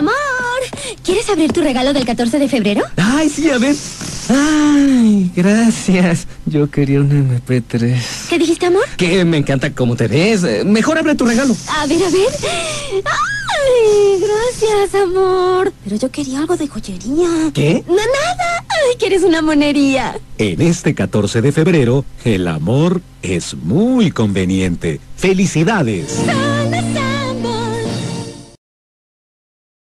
Amor, ¿Quieres abrir tu regalo del 14 de febrero? Ay, sí, a ver. Ay, gracias. Yo quería un MP3. ¿Qué dijiste, amor? Que me encanta cómo te ves. Eh, mejor abre tu regalo. A ver, a ver. Ay, gracias, amor. Pero yo quería algo de joyería. ¿Qué? No, nada. Ay, quieres una monería. En este 14 de febrero, el amor es muy conveniente. ¡Felicidades! ¡Ay!